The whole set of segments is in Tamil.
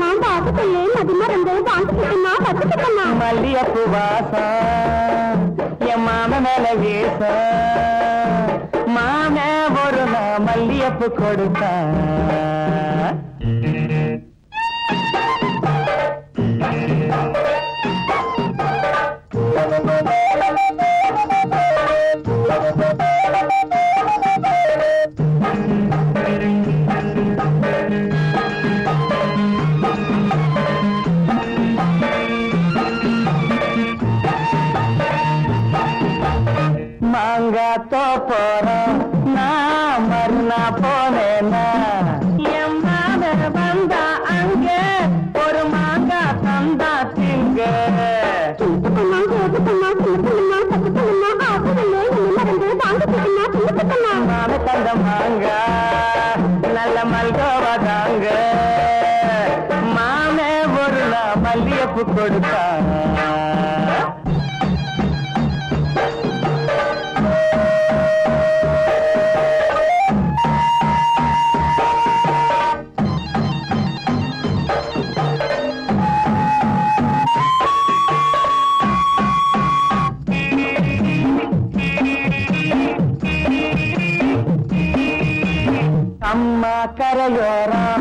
நான் பார்த்துக்கலே மதிமா ரெண்டு பார்த்துக்கிட்டேன்னா பார்த்துக்கிட்டேன்னா மல்லியப்பு வாசா என் மாம மேல வீச. மாம ஒரு மல்லியப்பு கொடுத்தா. Akara Yora.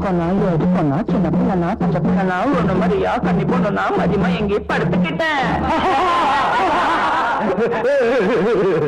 முத்துக்கொண்ணா எடுக்கொண்ணா சின்ன பிள்ளைனா பச்சை பிள்ளைனா ஒண்ணு மாதிரியா? கண்ணி பொண்ணுனா மதியமா எங்கேயும் படுத்துக்கிட்டேன்.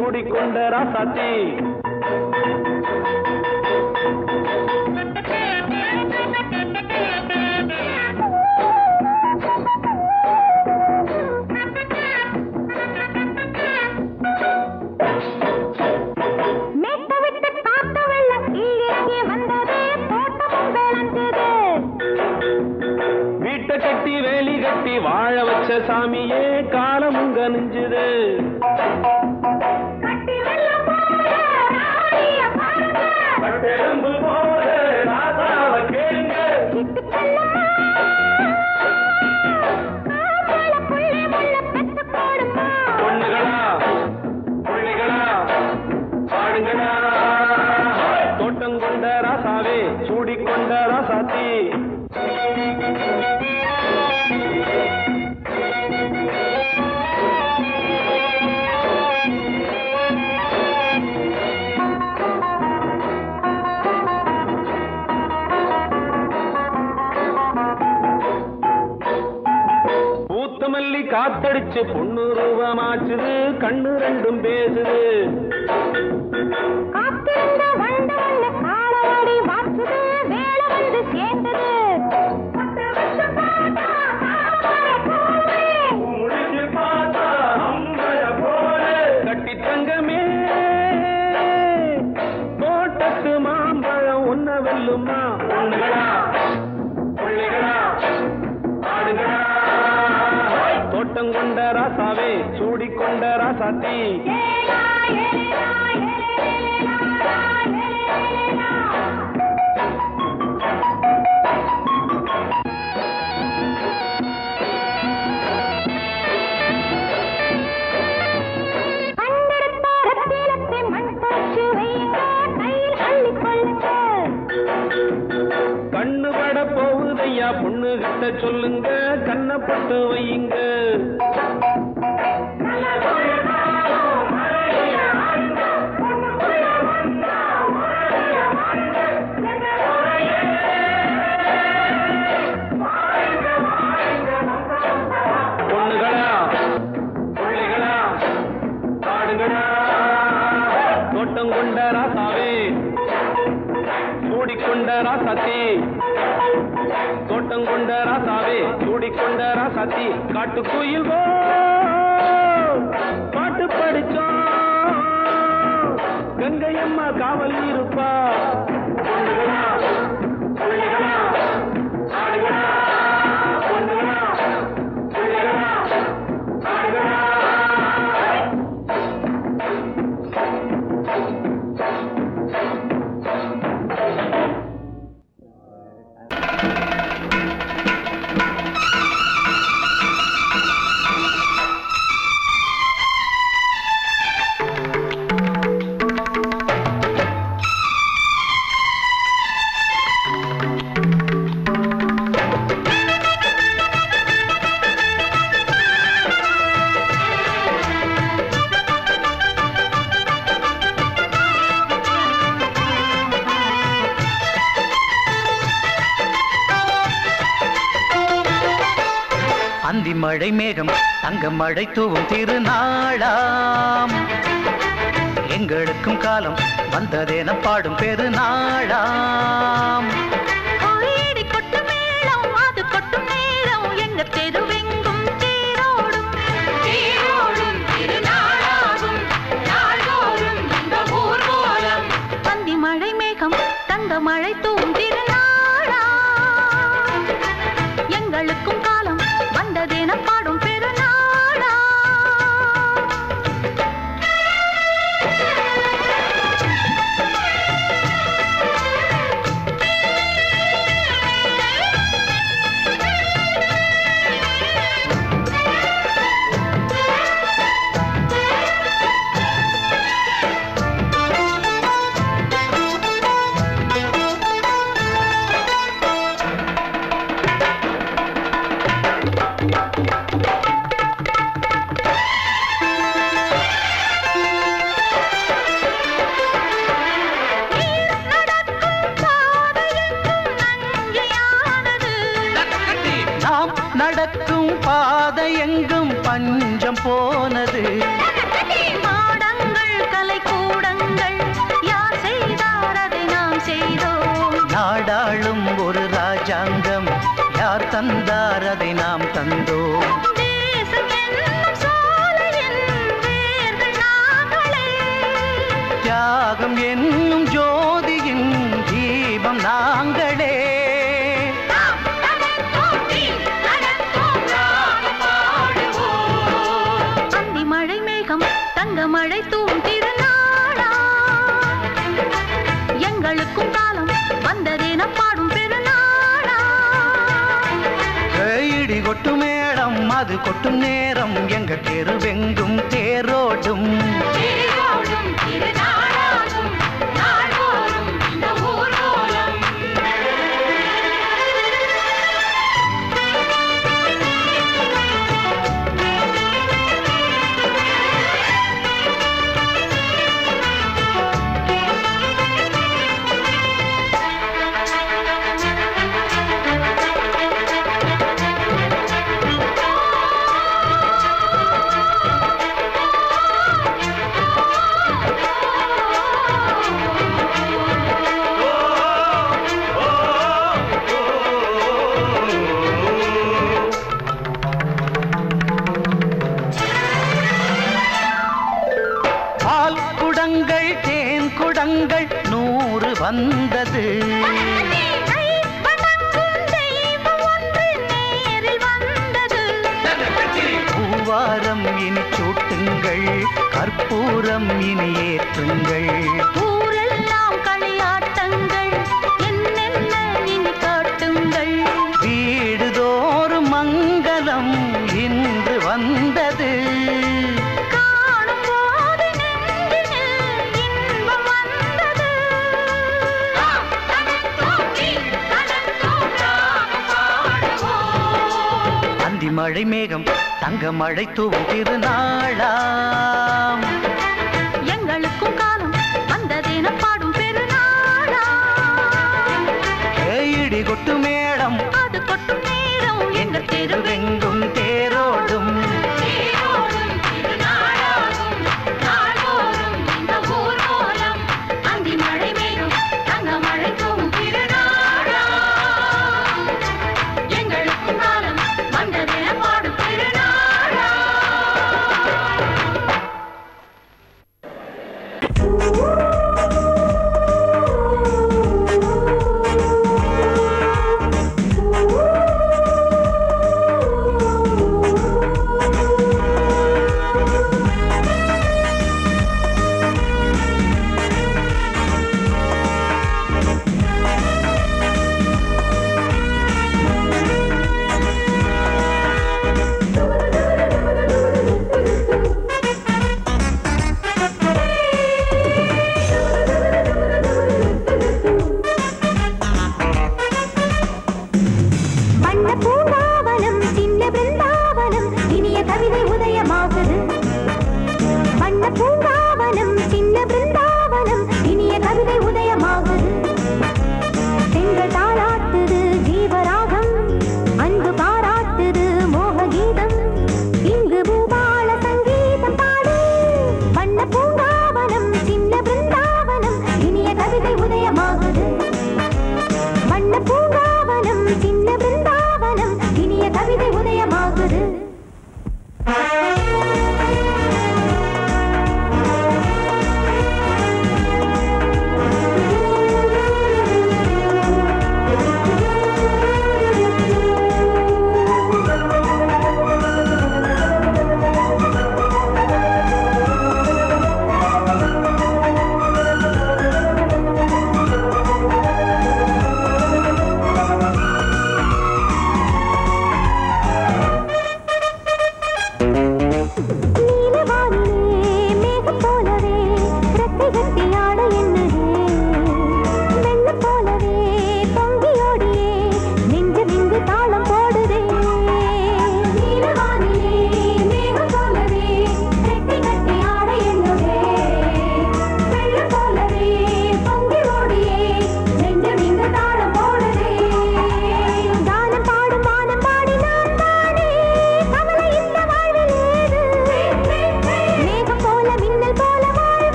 சூடிக்கொண்ட ராசாத்தி. கடிச்சு பொண்ணு ரூபமாச்சுது கண்ணு ரெண்டும் பேசுது. சொல்லுங்க கண்ணப்பட்டு வையுங்க. அந்த ராசாத்தி காட்டு கோயில் பாட்டு படிச்சோம் கங்கையம்மா காவல் இருப்பா. மழை மேகம் தங்க மழை தூவும் திருநாளாம். எங்களுக்கும் காலம் வந்ததேன பாடும் பெருநாளாம். காது கொட்டும் நேரம் எங்க தெருவெங்கும் தேரோடும். கற்பூரம் இனி ஏற்றுங்கள் மழை மேகம் தங்க மழை தூவும் திருநாளாம். எங்களுக்கும் காலம் வந்ததேன பாடும் பெருநாளாம். இடி கொட்டு மேடம் அது கொட்டு நேரம் எங்கள் தெருவெங்க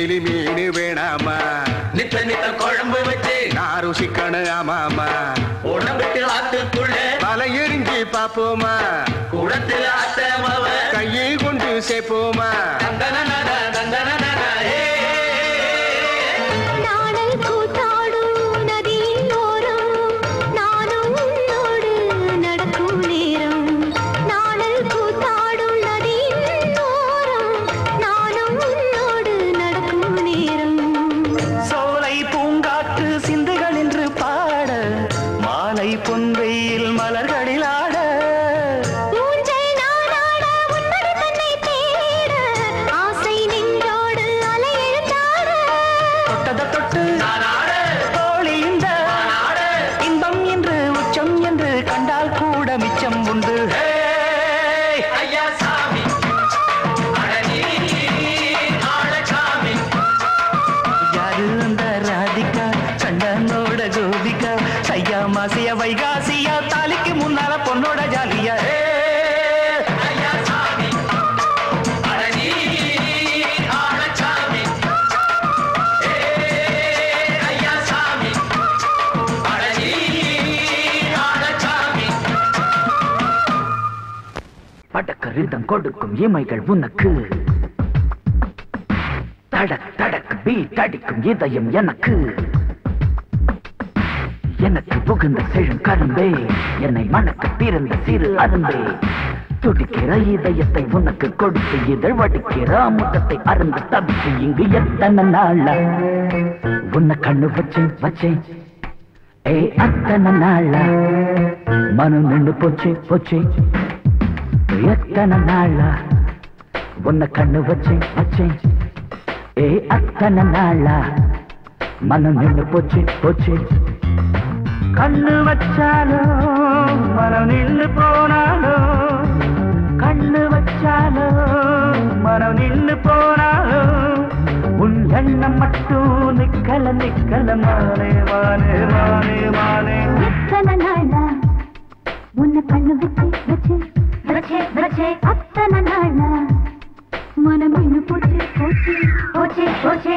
ராசாத்திக்கு நெத்திலி மீன் வேணாமா? நித்த நித்த குழம்பு வச்சு நான் ருசிக்கணும் ஆமாமா உடம்புக்கு ஆத்துக்குள்ள பல எரிஞ்சு பாப்போமா? குடத்துல அத்தமவ கையை கொண்டு சேர்ப்போமா? மாசிய வைகாசியா தாலிக்கு முன்னால பொண்ணோட ஜாலியா ஹே! கொடுக்கும் இமைகள் உனக்கு. தடக் தடக் பீட் தடிக்கும் இதயம் எனக்கு. புகுந்த செழும் கரும்பே. என்னை மணக்க பிறந்த சிறு அரும்பே. துடிக்கிற இதயத்தை உனக்கு கொடுத்து இதழ் வடிக்கிற முகத்தை அருந்து தவித்து இங்கு எத்தனை நாளா? உன்னை கண்ணு வச்சேன் வச்சேன் ஏ அத்தனை நாளா? மனம் நின்று போச்சு போச்சு எத்தனை நாளா? உன்னை கண்ணு வச்சேன் வச்சேன் ஏ அத்தனை நாளா? மனம் நின்று போச்சு போச்சு. கண்ணு வச்சாலும் மனம் நின்று போனாலும் கண்ணு வச்சாலும் மனம் நின்று போனாலும் உன் எண்ணம் மட்டும் நிக்கல நிக்கல மானே மானே மானே மானே எத்தனை நாளா உன்னை கண்ணு வச்சு வச்சு வச்சே வச்சே அத்தனை நாளா மனம் இன்னும் போச்சு போச்சு போச்சே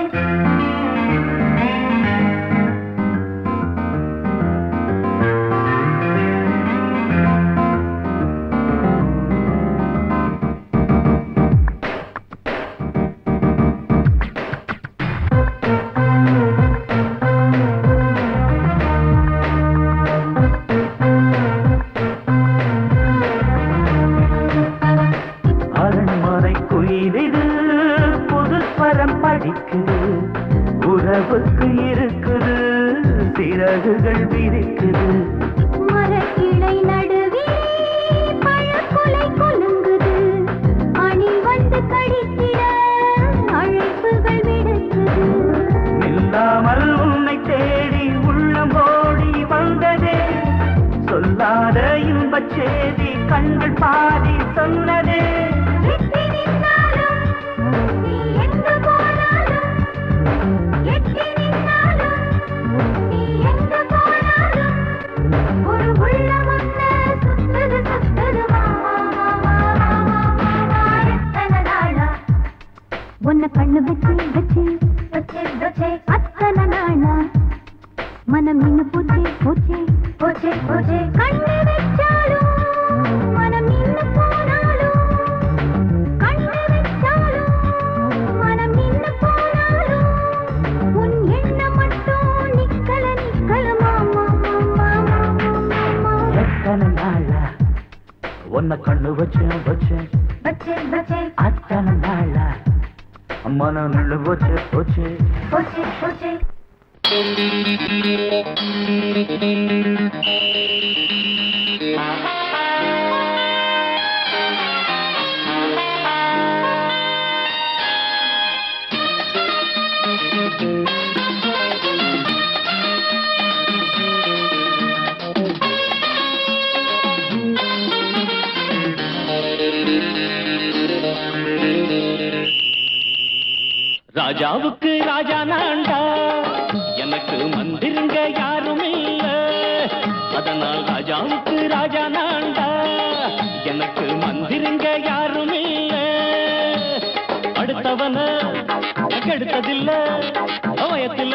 கண்ணு வச்சு வச்சு வச்சு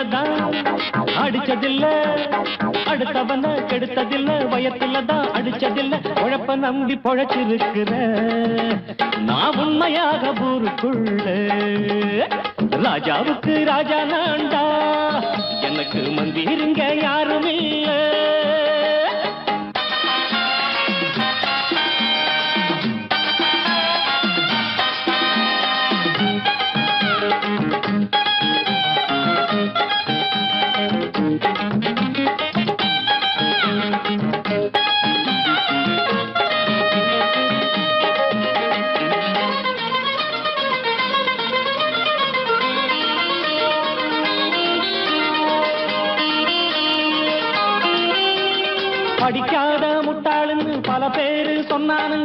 தான் அடிச்சதில்ல. அடுத்தவன கெடுத்ததில்ல. வயத்தில தான் அடிச்சதில்ல. உழப்ப நம்பி பொழைச்சிருக்கிற நான் உண்மையாக ஊருக்குள்ள. ராஜாவுக்கு ராஜா நான்டா. எனக்கு மந்திருங்க யாரும்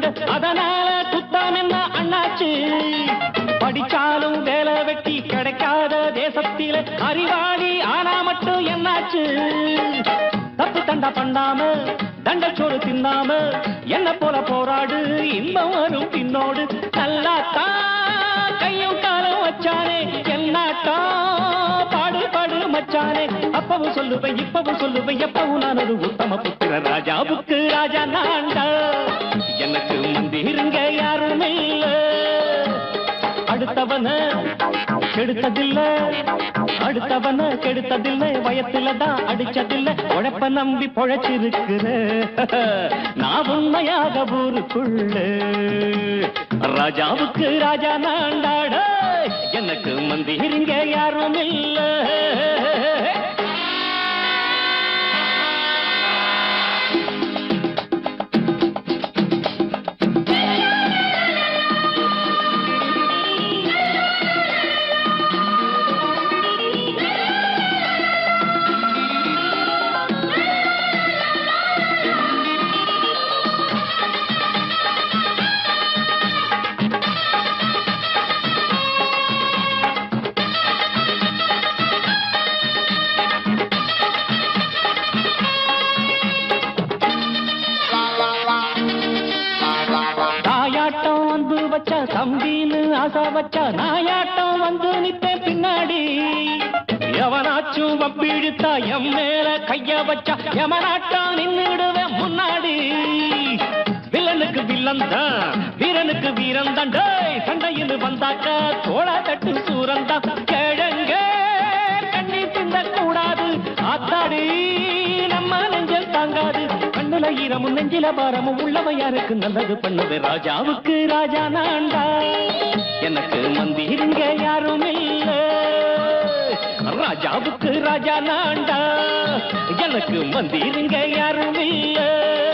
உண்டு அதனால குத்தம் என்ன அண்ணாச்சு? படிச்சாலும் வேலை வெட்டி கிடைக்காத தேசத்தில அறிவாளி ஆனா மட்டும் என்னாச்சு? தப்பு தண்டா பண்ணாம தண்டச்சோறு தின்னாம என்ன போல போராடு? இன்பம் வரும் பின்னோடு. நல்லாத்தா கையும் காலம் வச்சானே என்னாட்டா பாடு பாடு மச்சானே. அப்பவும் சொல்லுவேன் இப்பவும் சொல்லுவேன் எப்பவும் நான் ஒரு உத்தம புத்திர ராஜாவுக்கு ராஜா நான்டா எனக்கு மந்திருங்க யாரும் இல்ல அடுத்தவன கெடுத்ததில்லை. அடுத்தவன கெடுத்ததில்ல வயத்துல தான் அடிச்சதில்ல. உழைப்ப நம்பி பொழைச்சிருக்கிற நான் உண்மையாக ஊருக்குள்ள. ராஜாவுக்கு ராஜா நாண்டாட எனக்கு மந்திரிங்க யாரும் இல்லை தம்பின்னு வச்சா நாயாட்டம் வந்து நிப்பேன் பின்னாடி. எவனாச்சும் வப்பிழுத்தா எம் மேல கைய வச்சா எவனாட்டம் நின்னுடுவேன் முன்னாடி. வில்லனுக்கு வில்லன் தான் வீரனுக்கு வீரன் தான். சண்டையில் வந்தாக்க தோள தட்டு சூரன் தான். கேழ ஈரமும் நெஞ்சில பாரமும் உள்ளவையாருக்கு நல்லது பண்ணுது? ராஜாவுக்கு ராஜா நாண்டா. எனக்கு மந்திருங்க யாரும் இல்ல. ராஜாவுக்கு ராஜா நாண்டா. எனக்கு மந்திருங்க யாரும் இல்லை.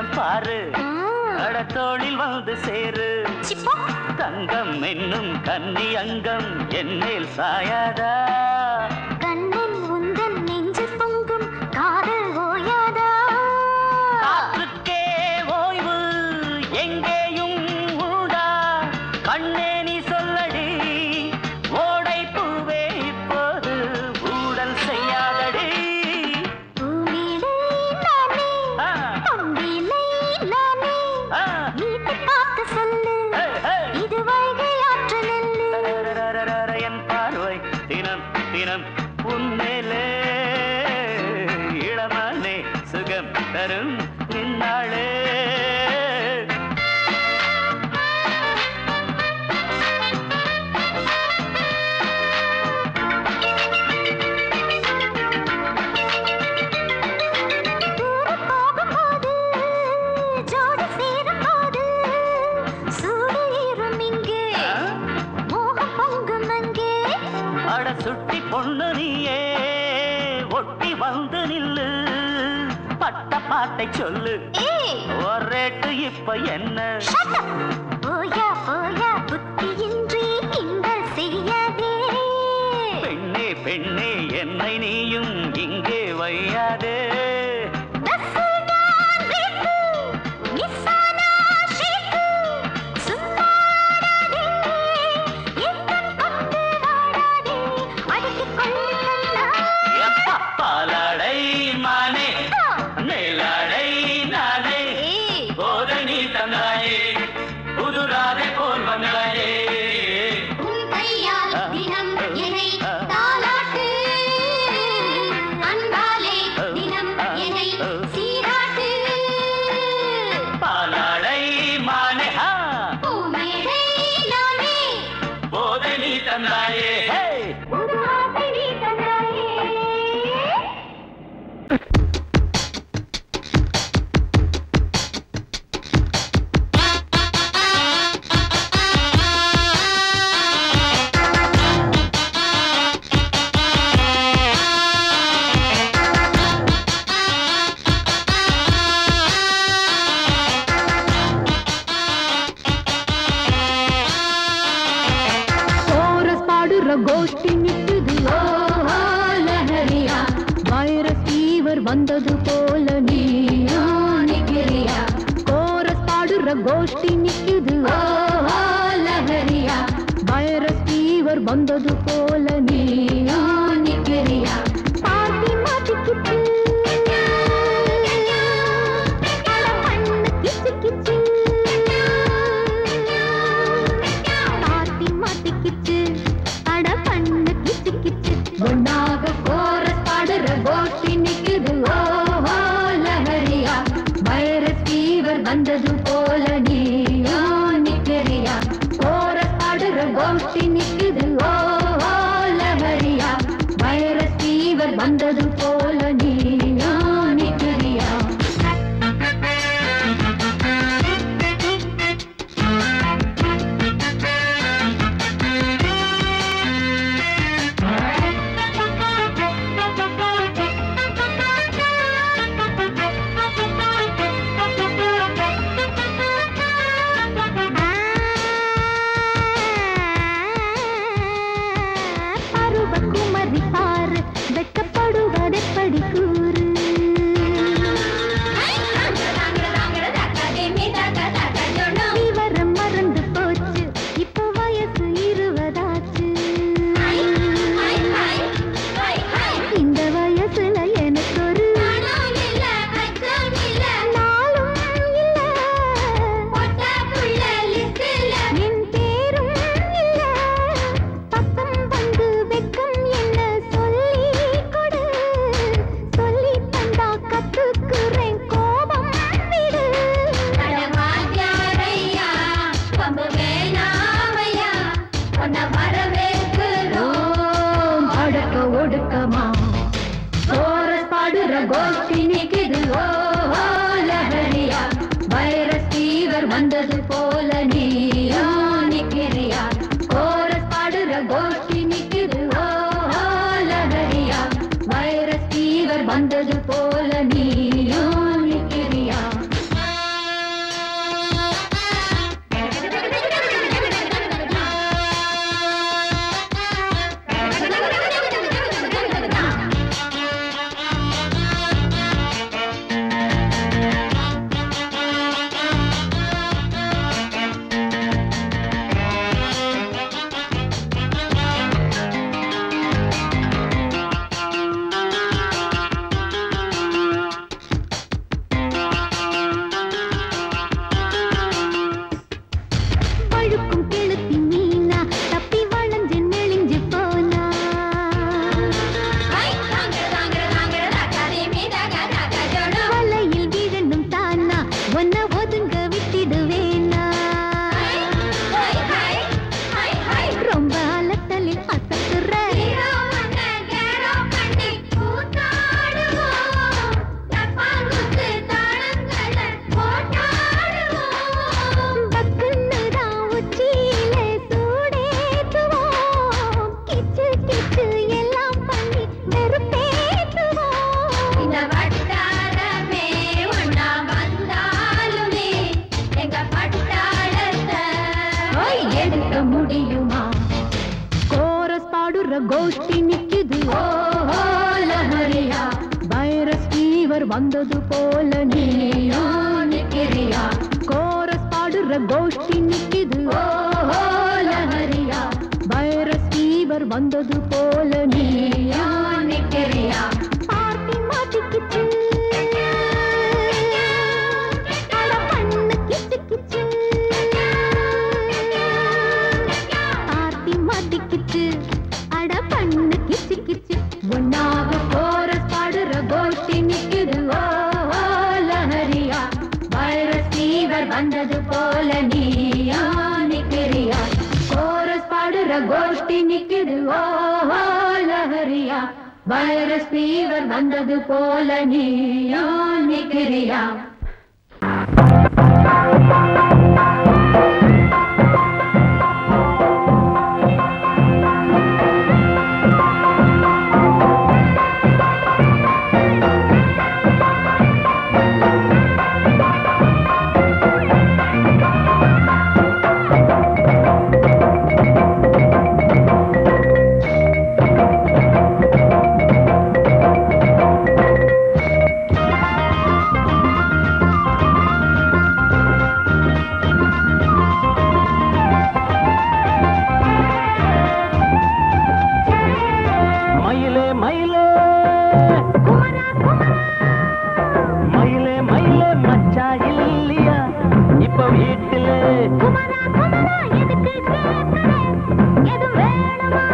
வெளிச்சம் பாரு. கடத்தோழில் வந்து சேரு. தங்கம் என்னும் கன்னி அங்கம் என் சாயாதா? சொல்லு. ரேட்டு இப்ப என்ன? போயா போயா புத்தியின்றி கிண்டல் செய்யாதே. பெண்ணே பெண்ணே என்னை நீயும் இங்கே வையாதே. ಗೋಷ್ಠಿ ನಿಕ್ಕಿದು ಲಹರಿಯ ವೈರಸ್ ಫೀವರ್ ಬಂದದು ಪೋಲ ನೀನು ನಿಕ್ಕರಿಯಾ வைரஸ் ஃபீவர் வந்தது போல நீயோ நிகிரியா ಕಾರಣ